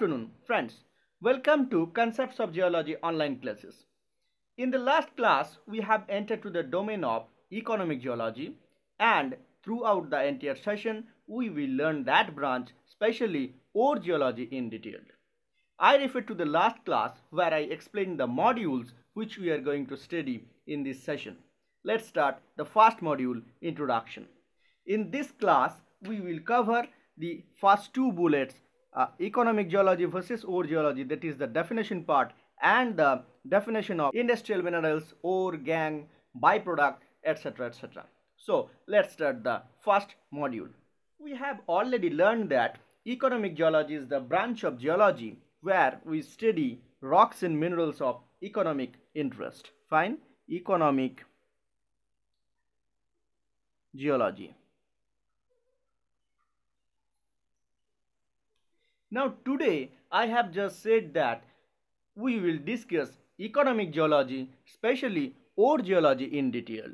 afternoon, friends. Welcome to Concepts of Geology online classes. In the last class, we have entered to the domain of economic geology and throughout the entire session, we will learn that branch, especially ore geology in detail. I refer to the last class where I explained the modules which we are going to study in this session. Let's start the first module, Introduction. In this class, we will cover the first two bullets uh, economic geology versus ore geology that is the definition part and the definition of industrial minerals ore gangue byproduct etc etc so let's start the first module. We have already learned that economic geology is the branch of geology where we study rocks and minerals of economic interest. Fine. Economic geology Now today I have just said that we will discuss economic geology, especially ore geology in detail.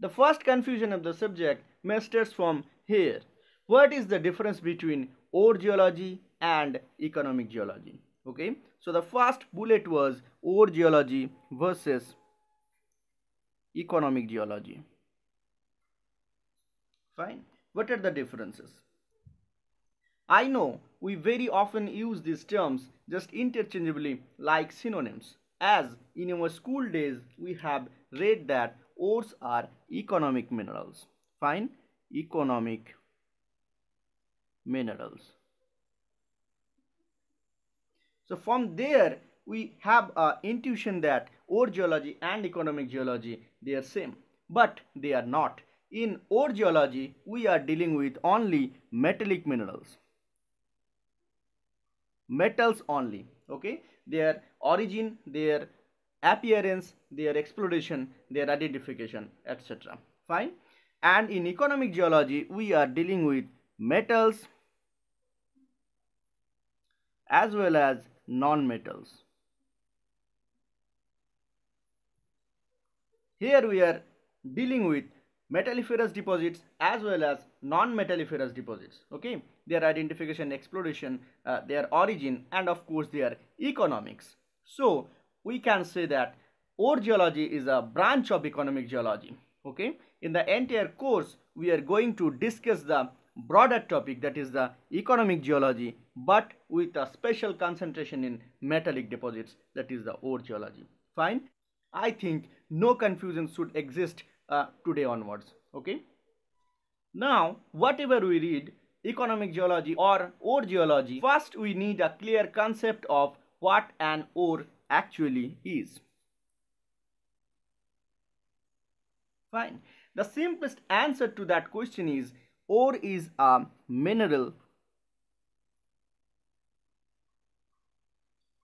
The first confusion of the subject may start from here. What is the difference between ore geology and economic geology? Okay, so the first bullet was ore geology versus economic geology. Fine. What are the differences? I know we very often use these terms just interchangeably like synonyms as in our school days we have read that ores are economic minerals. Fine, economic minerals. So from there we have a intuition that ore geology and economic geology they are same but they are not. In ore geology we are dealing with only metallic minerals metals only okay? Their origin their appearance their exploration their identification etc fine? And in economic geology we are dealing with metals as well as non-metals. Here we are dealing with metalliferous deposits as well as non-metalliferous deposits okay? Their identification exploration uh, their origin and of course their economics. So we can say that ore geology is a branch of economic geology okay? In the entire course we are going to discuss the broader topic that is the economic geology but with a special concentration in metallic deposits that is the ore geology. Fine? I think no confusion should exist uh, today onwards okay? Now whatever we read economic geology or ore geology first we need a clear concept of what an ore actually is. Fine. The simplest answer to that question is ore is a mineral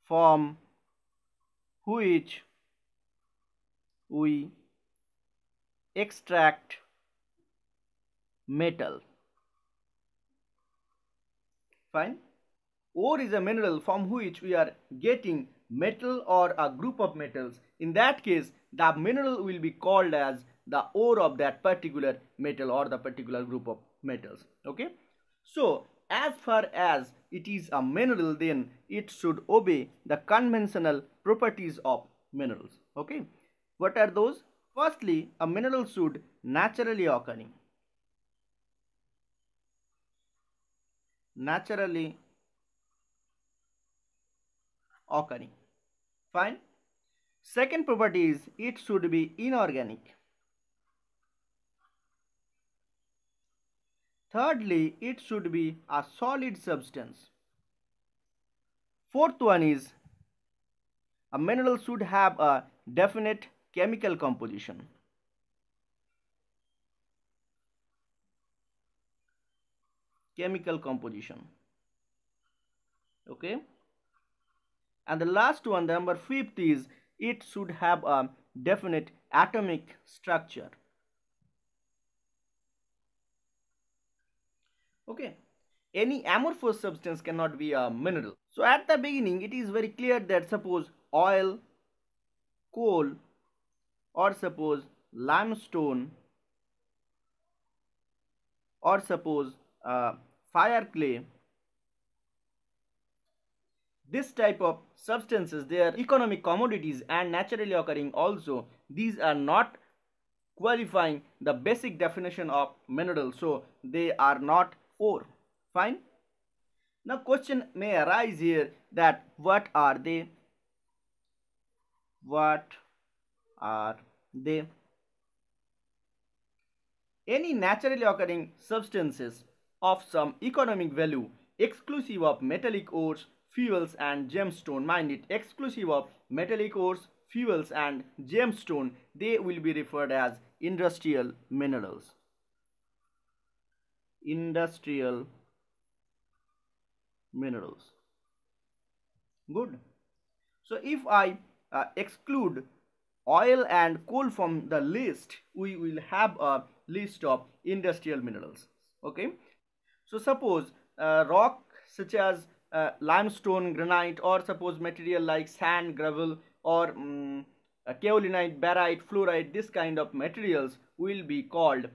from which we extract metal. Fine. Ore is a mineral from which we are getting metal or a group of metals. In that case the mineral will be called as the ore of that particular metal or the particular group of metals. Okay? So as far as it is a mineral then it should obey the conventional properties of minerals. Okay? What are those Firstly, a mineral should naturally occurring. Naturally occurring. Fine. Second property is it should be inorganic. Thirdly, it should be a solid substance. Fourth one is a mineral should have a definite chemical composition. Chemical composition. Okay? And the last one the number fifth is it should have a definite atomic structure. Okay? Any amorphous substance cannot be a mineral. So at the beginning it is very clear that suppose oil coal or suppose limestone or suppose uh, fire clay. This type of substances they are economic commodities and naturally occurring also. These are not qualifying the basic definition of mineral so they are not ore. Fine? Now question may arise here that what are they? What are they? Any naturally occurring substances of some economic value exclusive of metallic ores fuels and gemstone mind it exclusive of metallic ores fuels and gemstone they will be referred as industrial minerals. Industrial minerals. Good. So if i uh, exclude oil and coal from the list we will have a list of industrial minerals okay? So suppose uh, rock such as uh, limestone granite or suppose material like sand gravel or um, kaolinite barite fluorite this kind of materials will be called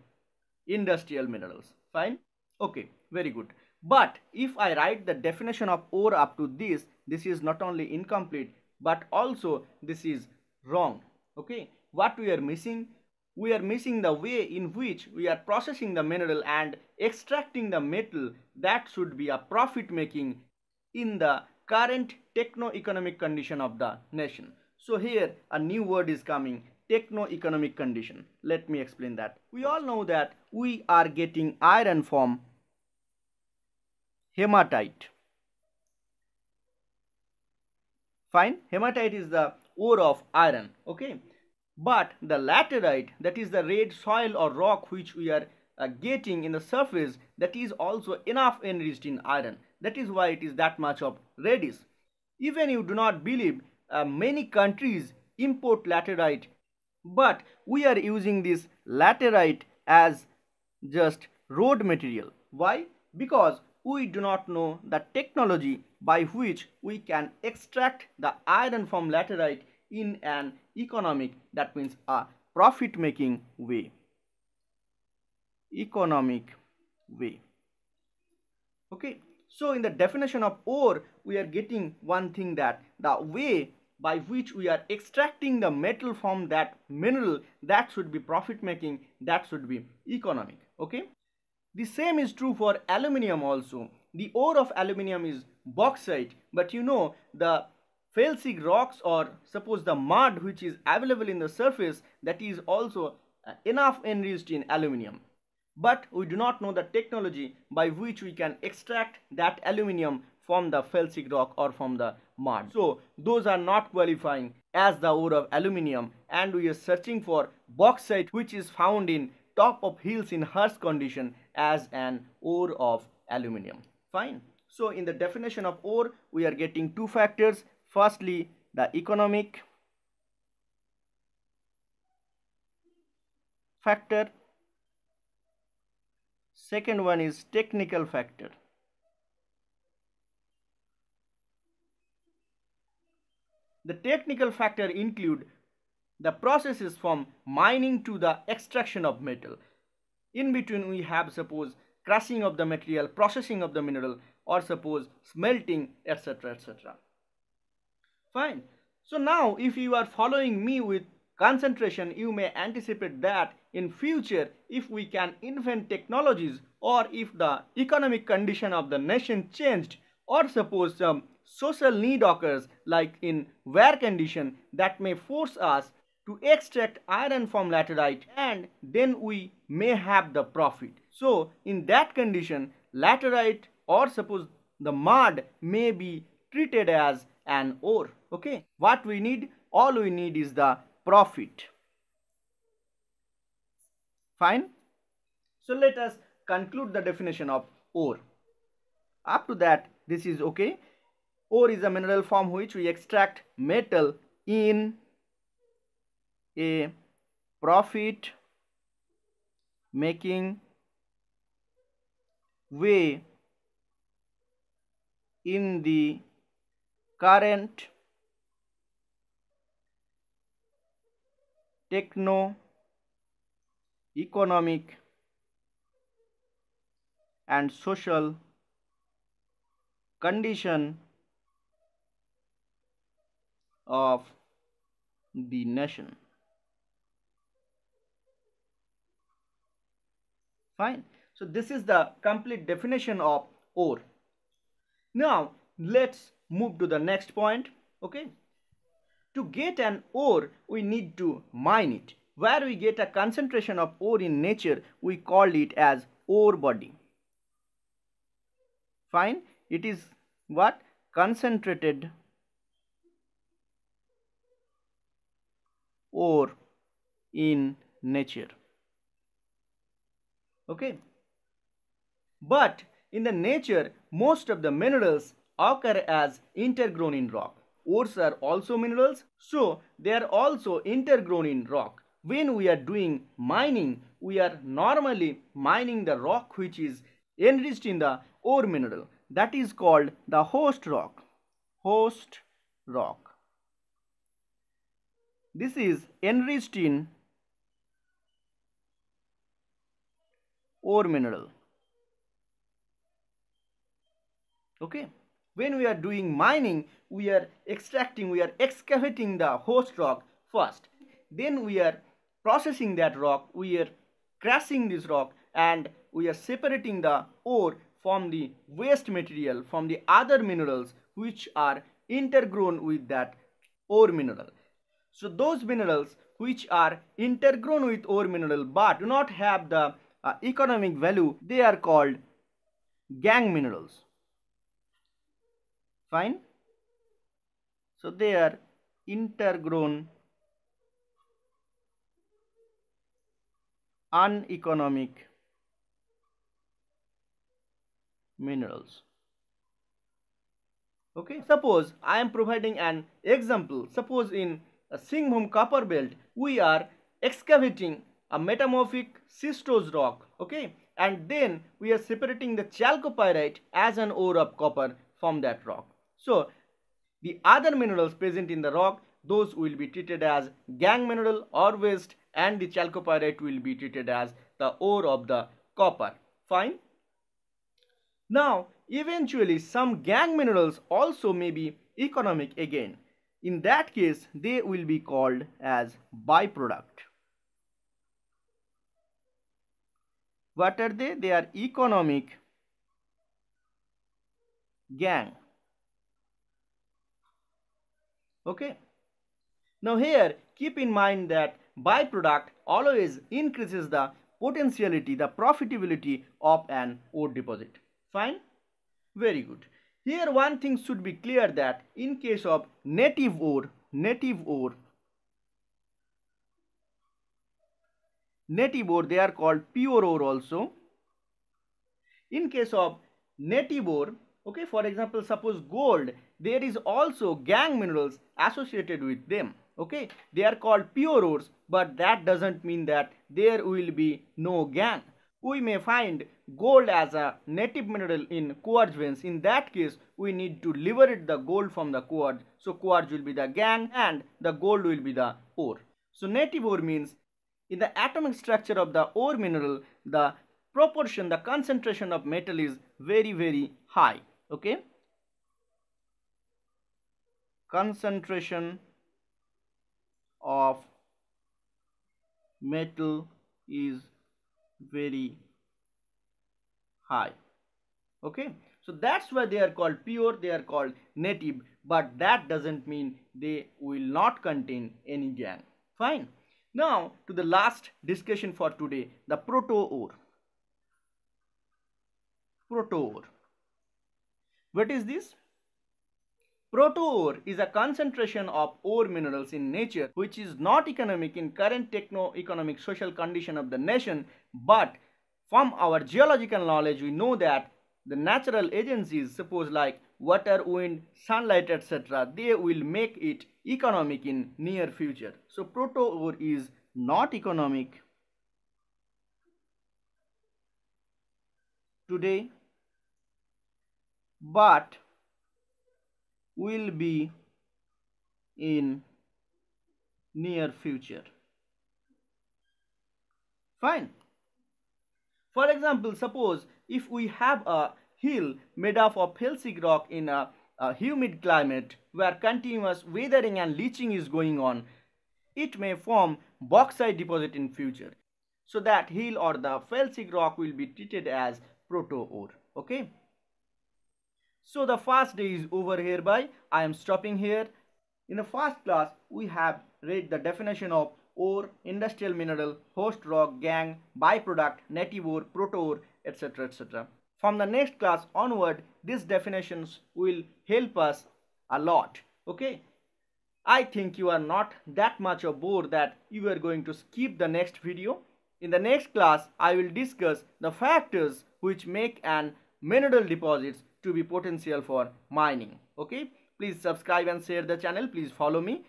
industrial minerals. Fine? Okay very good. But if i write the definition of ore up to this this is not only incomplete but also this is wrong okay what we are missing we are missing the way in which we are processing the mineral and extracting the metal that should be a profit making in the current techno-economic condition of the nation. So here a new word is coming techno-economic condition. Let me explain that. We all know that we are getting iron from hematite. Fine, hematite is the ore of iron. Okay, but the laterite, that is the red soil or rock which we are uh, getting in the surface, that is also enough enriched in iron. That is why it is that much of reddish. Even you do not believe, uh, many countries import laterite, but we are using this laterite as just road material. Why? Because we do not know the technology by which we can extract the iron from laterite in an economic that means a profit making way. Economic way. Okay so in the definition of ore we are getting one thing that the way by which we are extracting the metal from that mineral that should be profit making that should be economic. Okay the same is true for aluminium also. The ore of aluminium is bauxite but you know the felsic rocks or suppose the mud which is available in the surface that is also uh, enough enriched in aluminium. But we do not know the technology by which we can extract that aluminium from the felsic rock or from the mud. So those are not qualifying as the ore of aluminium and we are searching for bauxite which is found in top of hills in harsh condition as an ore of aluminium. Fine. So in the definition of ore we are getting two factors Firstly, the economic factor. Second one is technical factor. The technical factor include the processes from mining to the extraction of metal. In between we have suppose crushing of the material, processing of the mineral or suppose smelting etc etc. Fine. So now if you are following me with concentration, you may anticipate that in future if we can invent technologies or if the economic condition of the nation changed or suppose some social need occurs like in wear condition that may force us to extract iron from laterite and then we may have the profit. So in that condition laterite or suppose the mud may be treated as an ore okay what we need all we need is the profit. Fine? So let us conclude the definition of ore. Up to that this is okay. Ore is a mineral from which we extract metal in a profit making way in the current techno economic and social condition of the nation. Fine. So this is the complete definition of ore. Now let's move to the next point. Okay. To get an ore, we need to mine it. Where we get a concentration of ore in nature, we call it as ore body. Fine. It is what? Concentrated ore in nature. Okay. But in the nature, most of the minerals occur as intergrown in rock. Ores are also minerals, so they are also intergrown in rock. When we are doing mining, we are normally mining the rock which is enriched in the ore mineral. That is called the host rock. Host rock. This is enriched in ore mineral. Okay. When we are doing mining, we are extracting, we are excavating the host rock first. Then we are processing that rock, we are crushing this rock and we are separating the ore from the waste material, from the other minerals which are intergrown with that ore mineral. So those minerals which are intergrown with ore mineral but do not have the uh, economic value, they are called gangue minerals fine? So they are intergrown uneconomic minerals. Okay suppose i am providing an example. Suppose in a Singhbhum copper belt we are excavating a metamorphic schistose rock okay? And then we are separating the chalcopyrite as an ore of copper from that rock so the other minerals present in the rock, those will be treated as gangue mineral or waste and the chalcopyrite will be treated as the ore of the copper. Fine. Now, eventually some gangue minerals also may be economic again. In that case, they will be called as byproduct. What are they? They are economic gangue. Okay? Now here keep in mind that byproduct always increases the potentiality the profitability of an ore deposit. Fine? Very good. Here one thing should be clear that in case of native ore native ore native ore they are called pure ore also. In case of native ore okay for example suppose gold there is also gangue minerals associated with them. Okay they are called pure ores but that doesn't mean that there will be no gangue. We may find gold as a native mineral in quartz veins. In that case we need to liberate the gold from the quartz. So quartz will be the gangue and the gold will be the ore. So native ore means in the atomic structure of the ore mineral the proportion the concentration of metal is very very high okay. Concentration of metal is very high. Okay. So that's why they are called pure they are called native but that doesn't mean they will not contain any gangue. Fine. Now to the last discussion for today the proto ore proto ore what is this Proto-ore is a concentration of ore minerals in nature which is not economic in current techno-economic social condition of the nation but from our geological knowledge we know that the natural agencies suppose like water, wind, sunlight etc. they will make it economic in near future. So proto-ore is not economic today but will be in near future. Fine. For example, suppose if we have a hill made up of felsic rock in a a humid climate where continuous weathering and leaching is going on, it may form bauxite deposit in future. So that hill or the felsic rock will be treated as proto-ore. Okay. So the first day is over hereby. I am stopping here. In the first class, we have read the definition of ore, industrial mineral, host rock, gangue, byproduct, native ore, proto-ore, etc. etc. From the next class onward, these definitions will help us a lot. Okay. I think you are not that much of bore that you are going to skip the next video. In the next class, I will discuss the factors which make an mineral deposits to be potential for mining. Okay. Please subscribe and share the channel. Please follow me.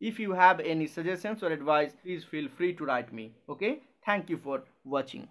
If you have any suggestions or advice, please feel free to write me. Okay. Thank you for watching.